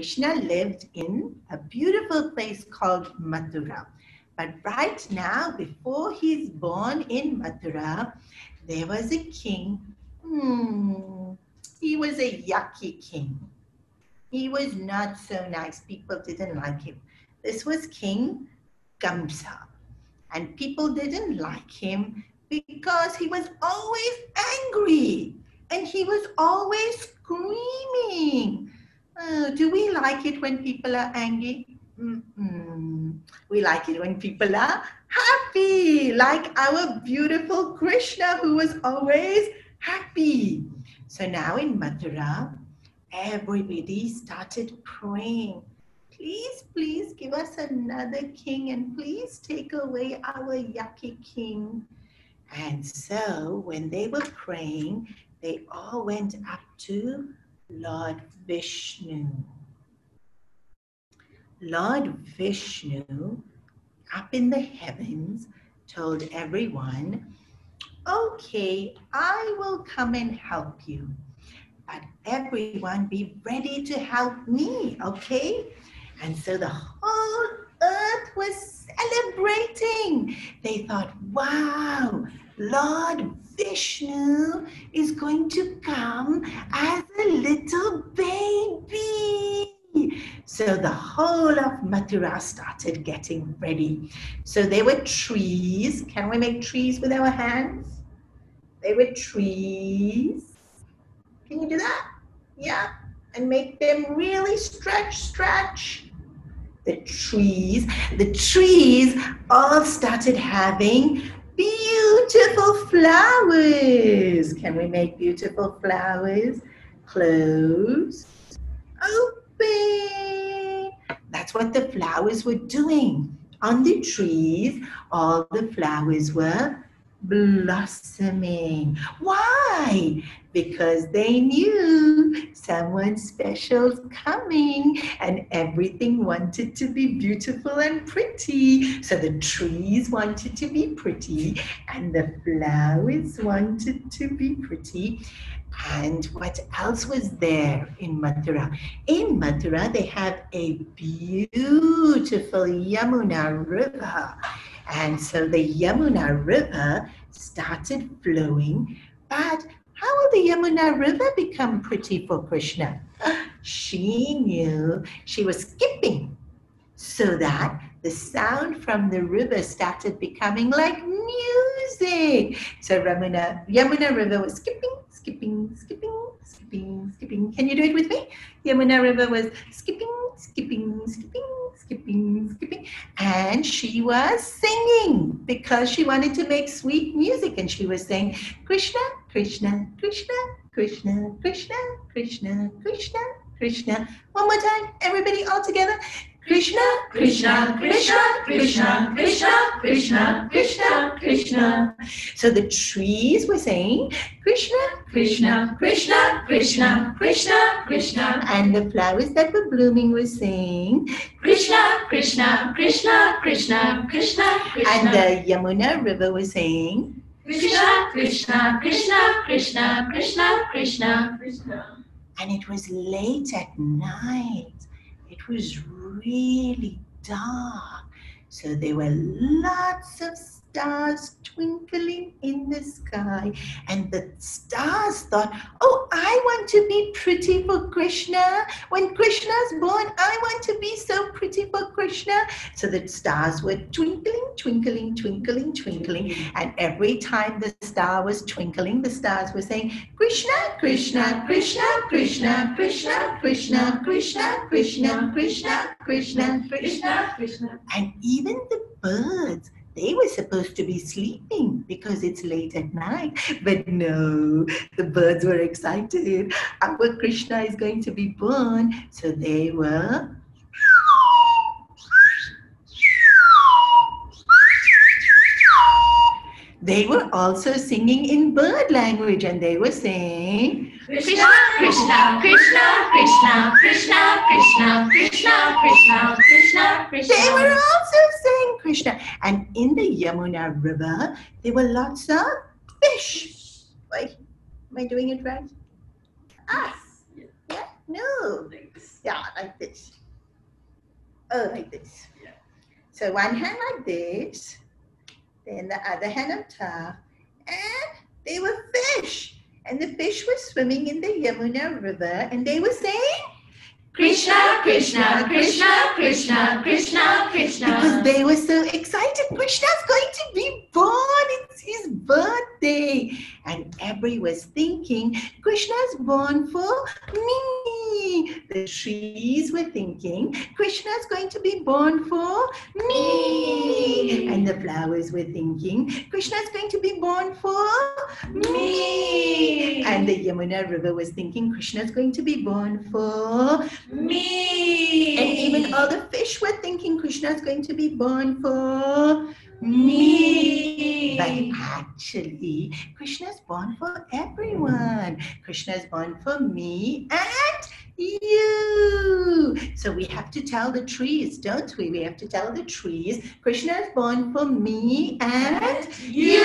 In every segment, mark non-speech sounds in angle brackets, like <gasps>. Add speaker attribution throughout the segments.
Speaker 1: Krishna lived in a beautiful place called Mathura. But right now, before he's born in Mathura, there was a king. Hmm, he was a yucky king. He was not so nice. People didn't like him. This was King Kamsa. And people didn't like him because he was always angry and he was always screaming. Oh, do we like it when people are angry? Mm-mm. We like it when people are happy, like our beautiful Krishna who was always happy. So now in Mathura, everybody started praying. Please, please give us another king and please take away our yucky king. And so when they were praying, they all went up to Lord Vishnu. Lord Vishnu, up in the heavens, told everyone, Okay, I will come and help you. But everyone be ready to help me, okay? And so the whole earth was celebrating. They thought, wow, Lord Vishnu is going to come as a little baby. So the whole of Mathura started getting ready. So there were trees. Can we make trees with our hands? They were trees. Can you do that? Yeah. And make them really stretch, stretch. The trees, the trees all started having beautiful flowers. Can we make beautiful flowers? Close, open. That's what the flowers were doing. On the trees, all the flowers were blossoming. Why? Because they knew someone special's coming and everything wanted to be beautiful and pretty. So the trees wanted to be pretty and the flowers wanted to be pretty. And what else was there in Mathura? In Mathura, they have a beautiful Yamuna river. And so the Yamuna River started flowing. But how will the Yamuna River become pretty for Krishna? She knew she was skipping so that the sound from the river started becoming like music. So Ramuna, Yamuna River was skipping, skipping, skipping, skipping, skipping. Can you do it with me? Yamuna River was skipping, skipping, skipping, skipping, skipping. And she was singing because she wanted to make sweet music. And she was saying, Krishna, Krishna, Krishna, Krishna, Krishna, Krishna, Krishna, Krishna. One more time, everybody all together. Krishna, Krishna, Krishna, Krishna, Krishna, Krishna, Krishna, Krishna. So the trees were saying Krishna, Krishna, Krishna, Krishna, Krishna, Krishna. And the flowers that were blooming were saying Krishna, Krishna, Krishna, Krishna, Krishna, Krishna. And the Yamuna river was saying Krishna, Krishna, Krishna, Krishna, Krishna, Krishna, Krishna. And it was late at night. It was really dark. So there were lots of stars twinkling in the sky. And the stars thought, oh, I want to be pretty for Krishna. When Krishna's born, I want to be so pretty for Krishna. So the stars were twinkling, twinkling, twinkling, twinkling. And every time the star was twinkling, the stars were saying, Krishna, Krishna, Krishna, Krishna, Krishna, Krishna, Krishna, Krishna, Krishna, Krishna, Krishna, Krishna. And even the birds they were supposed to be sleeping because it's late at night. <laughs> But no, the birds were excited. Our Krishna is going to be born. So they were they were also singing in bird language and they were saying
Speaker 2: Krishna, Krishna, Krishna, Krishna, Krishna, Krishna, Krishna, Krishna, Krishna, Krishna.
Speaker 1: They were also saying Krishna. And in the Yamuna River, there were lots of fish. Wait, am I doing it right? Ah, yeah, No. Yeah, like this. Oh, like this.
Speaker 2: Yeah.
Speaker 1: So one hand like this, then the other top, and they were fish. And the fish were swimming in the Yamuna River, and they were saying,
Speaker 2: Krishna, Krishna, Krishna, Krishna, Krishna, Krishna.
Speaker 1: because they were so excited. Krishna's going to be born. It's his birthday. And every was thinking, Krishna's born for me. The trees were thinking, Krishna's going to be born for me. And the flowers were thinking, Krishna's going to be born for me. And the Yamuna River was thinking, Krishna's going to be born for
Speaker 2: me.
Speaker 1: and even all the fish were thinking Krishna is going to be born for me. But actually, Krishna is born for everyone. Krishna is born for me and you. So we have to tell the trees, don't we? We have to tell the trees Krishna is born for me and you.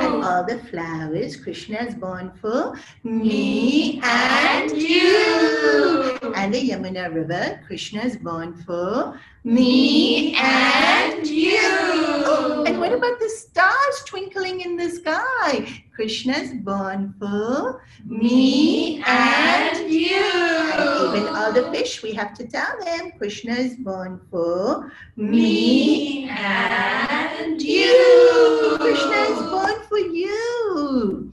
Speaker 1: And all the flowers, Krishna is born for me and you. And the Yamuna River, Krishna is born for
Speaker 2: Me and you.
Speaker 1: Oh, and what about the stars twinkling in the sky? Krishna is born for
Speaker 2: Me and
Speaker 1: And
Speaker 2: you.
Speaker 1: even all the fish, we have to tell them Krishna is born for
Speaker 2: Me and you.
Speaker 1: Krishna is born for you.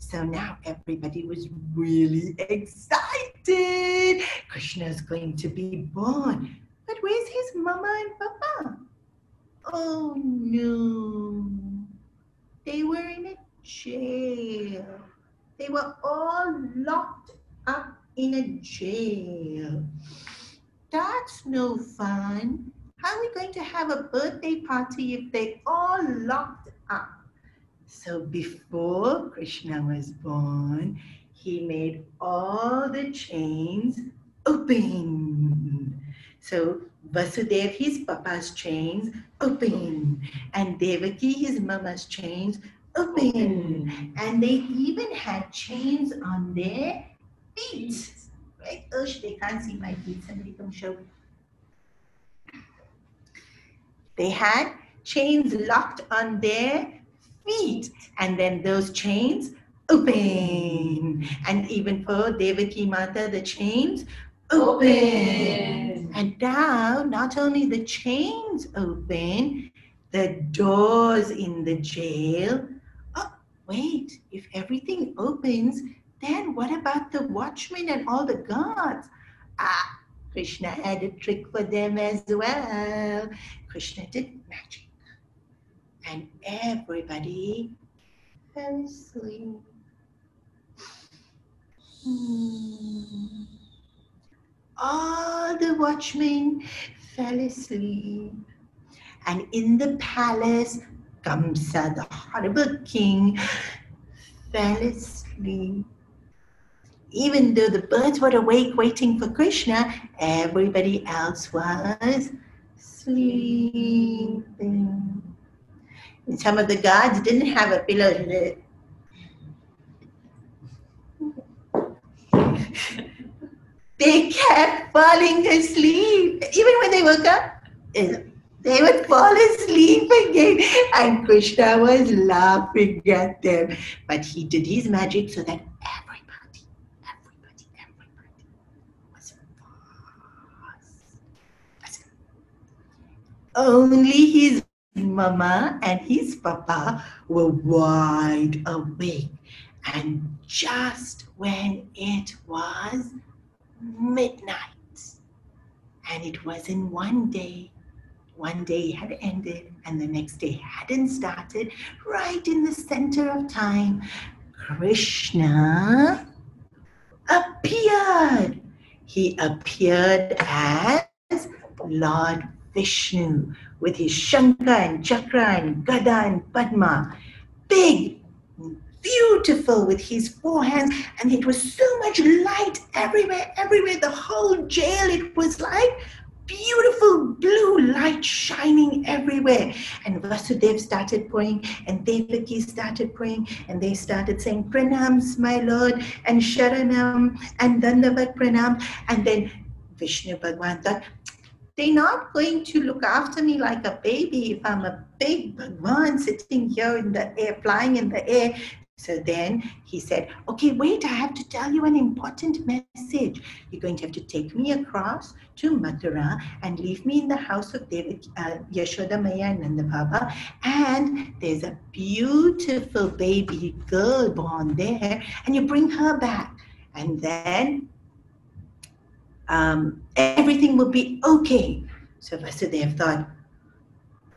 Speaker 1: So now everybody was really excited. Krishna is going to be born. But where's his mama and papa? Oh no. They were in a jail. They were all locked up in a jail. That's no fun. How are we going to have a birthday party if they all locked up? So before Krishna was born, he made all the chains open. So Vasudev, his papa's chains, open. And Devaki, his mama's chains, open. And they even had chains on their feet. Right? Oh, they can't see my feet. Somebody come show. They had chains locked on their feet, and then those chains open. And even for Devaki Mata, the chains open.
Speaker 2: Open.
Speaker 1: And now, not only the chains open, the doors in the jail. Wait, if everything opens, then what about the watchmen and all the guards? Ah, Krishna had a trick for them as well. Krishna did magic. And everybody fell asleep. Hmm. All the watchmen fell asleep. And in the palace, Kamsa, the horrible king, fell asleep. Even though the birds were awake waiting for Krishna, everybody else was sleeping. And some of the guards didn't have a pillow. In it. They kept falling asleep. Even when they woke up, they would fall asleep again. And Krishna was laughing at them. But he did his magic so that everybody, everybody, everybody was. Only his mama and his papa were wide awake. And just when it was midnight, and it was in one day, one day had ended and the next day hadn't started, right in the center of time, Krishna appeared. He appeared as Lord Vishnu with his Shankha and Chakra and Gada and Padma. Big, beautiful with his four hands, and it was so much light everywhere, everywhere. The whole jail, it was like beautiful blue light shining everywhere. And Vasudev started praying, and Devaki started praying, and they started saying, Pranams, my Lord, and Sharanam, and Dandavat Pranam. And then Vishnu Bhagwan thought, they're not going to look after me like a baby if I'm a big Bhagwan sitting here in the air, flying in the air. So then he said, Okay, wait, I have to tell you an important message. You're going to have to take me across to Mathura and leave me in the house of David, uh, Yashoda Maya and Nanda Baba. And there's a beautiful baby girl born there, and you bring her back. And then um, everything will be okay. So Vasudev thought,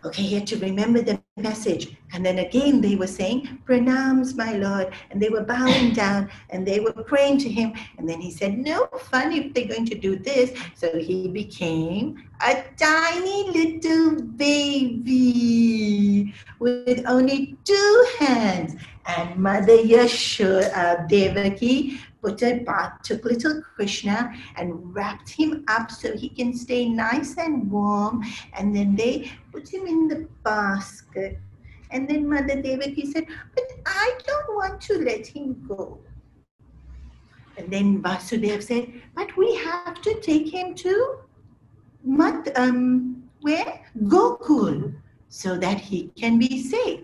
Speaker 1: okay, he had to remember the message. And then again, they were saying, Pranams, my Lord. And they were bowing <laughs> down and they were praying to him. And then he said, No fun if they're going to do this. So he became a tiny little baby with only two hands. And Mother Yashoda, uh, Devaki, put a bath, took little Krishna and wrapped him up so he can stay nice and warm. And then they put him in the basket. And then Mother Devaki said, But I don't want to let him go. And then Vasudev said, But we have to take him to Mat, um, where? Gokul, so that he can be safe.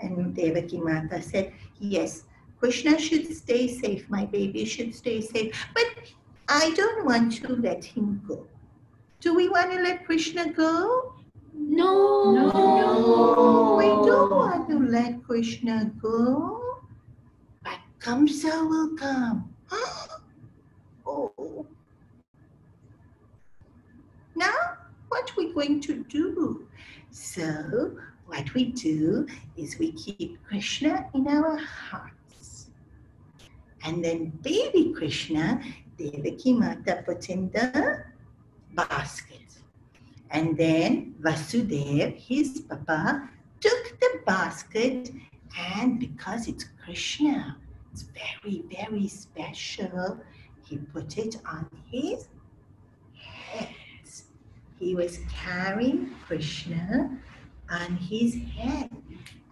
Speaker 1: And Devaki Mata said, Yes, Krishna should stay safe, my baby should stay safe, but I don't want to let him go. Do we want to let Krishna go?
Speaker 2: No.
Speaker 1: No, no. we don't want to let Krishna go. But Kamsa will come. <gasps> oh. Now, what are we going to do? So, what we do is we keep Krishna in our heart. And then baby Krishna, Devaki Mata put in the basket. And then Vasudev, his papa, took the basket and because it's Krishna, it's very, very special, he put it on his head. He was carrying Krishna on his head.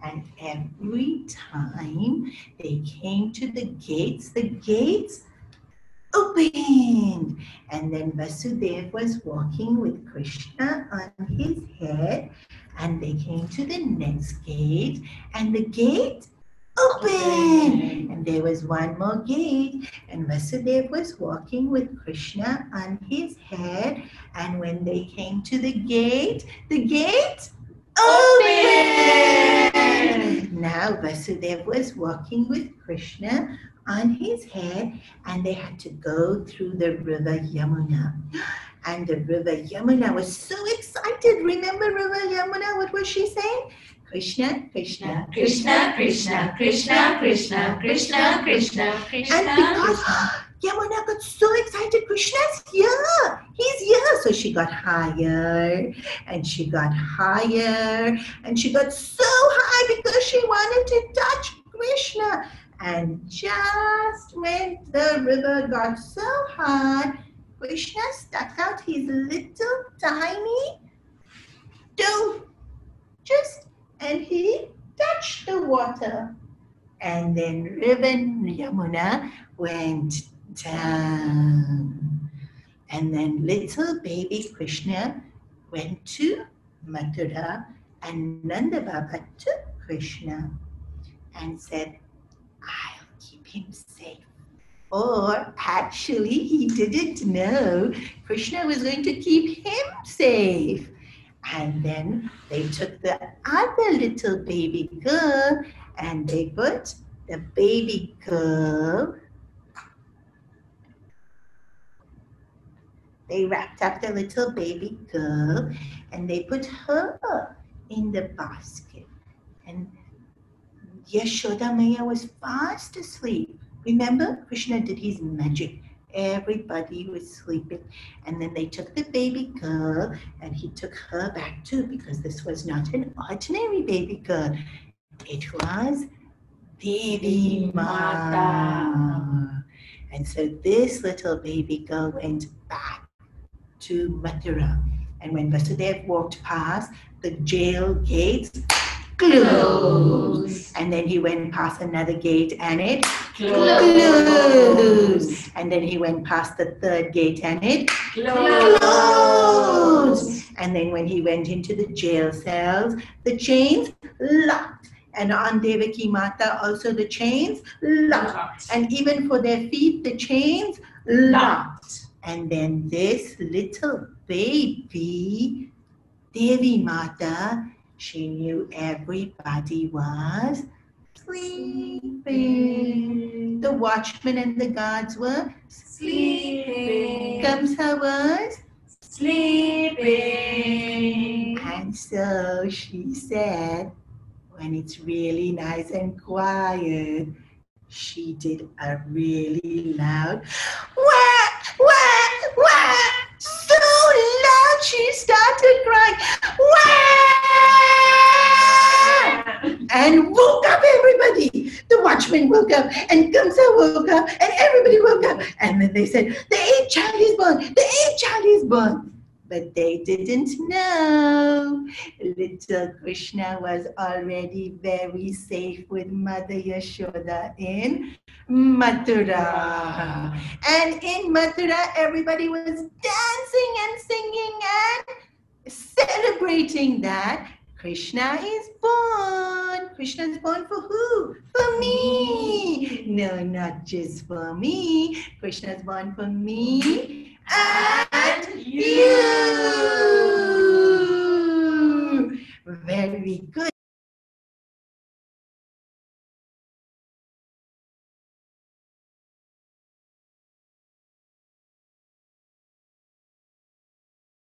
Speaker 1: And every time they came to the gates, the gates opened. And then Vasudeva was walking with Krishna on his head. And they came to the next gate, and the gate opened. And there was one more gate, and Vasudeva was walking with Krishna on his head. And when they came to the gate, the gate open. Now Vasudeva was walking with Krishna on his head and they had to go through the river Yamuna. And the river Yamuna was so excited. Remember river Yamuna? What was she saying? Krishna, Krishna,
Speaker 2: Krishna, Krishna, Krishna, Krishna, Krishna, Krishna, Krishna.
Speaker 1: And because Yamuna got so excited, Krishna's here. He's here. So she got higher and she got higher and she got so high because she wanted to touch Krishna. And just when the river got so high, Krishna stuck out his little tiny toe. Just and he touched the water. And then river Yamuna went down. And then little baby Krishna went to Mathura and Nanda Baba took Krishna and said, I'll keep him safe. Or actually, he didn't know Krishna was going to keep him safe. And then they took the other little baby girl and they put the baby girl They wrapped up the little baby girl and they put her in the basket. And Yashoda Maya was fast asleep. Remember, Krishna did his magic. Everybody was sleeping. And then they took the baby girl and he took her back too because this was not an ordinary baby girl. It was Devi Mata. And so this little baby girl went back to Mathura. And when Vasudev walked past, the jail gates closed. And then he went past another gate and it
Speaker 2: Closed.
Speaker 1: And then he went past the third gate and it
Speaker 2: Closed.
Speaker 1: closed. And then when he went into the jail cells, the chains locked. And on Devaki Mata, also the chains locked. And even for their feet, the chains locked. And then this little baby, Devi Mata, she knew everybody was sleeping. The watchmen and the guards were
Speaker 2: Sleeping.
Speaker 1: Kamsa was
Speaker 2: Sleeping.
Speaker 1: And so she said, when it's really nice and quiet, she did a really loud wah. So loud she started crying, wah! And woke up everybody. The watchman woke up, and Kamsa woke up, and everybody woke up. And then they said, The eighth child is born, the eighth child is born. But they didn't know. Little Krishna was already very safe with Mother Yashoda in Mathura. And in Mathura, everybody was dancing and singing and celebrating that Krishna is born. Krishna is born for who? For me. No, not just for me. Krishna is born for me and you. Very good.